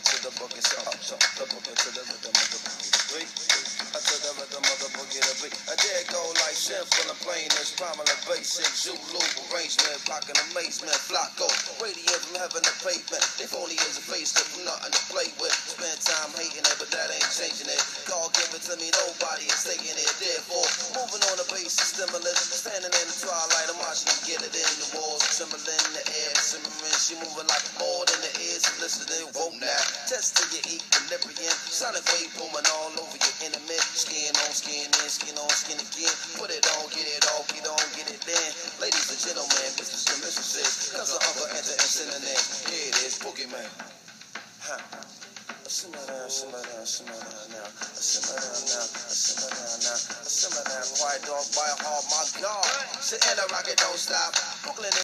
bang to the boogie, so up, so the boogie to the rhythm of the boogie. Beat. I to the rhythm of the boogie, the beat. I dare go like simple and plain as prominent basic Zulu arrangement, blocking amazement, flocko. Radiant from heaven to pavement. If only is a face that from nothing to play with. Spend time hating it, but that ain't changing it. God give it to me, nobody is taking it. Therefore, moving on the basis, stimulus. Standing in the twilight, I'm watching them get it in the walls. Trembling in the air, simmering. She moving like more than the ears. Listening, whoa now. Test to your equilibrium. Sonic wave booming all over your intimate. Skin on skin in, skin on skin again. Put it on, get it off, get on, get it in. Ladies and gentlemen, Mrs. and Mrs. Cause the other enter and synonym. Here it is, Boogeyman. Huh. Simmer down, simmer down, simmer down now. Simmer down now, simmer down now. Simmer down, quiet dog, by heart, my God. Sit in the rocket, don't stop.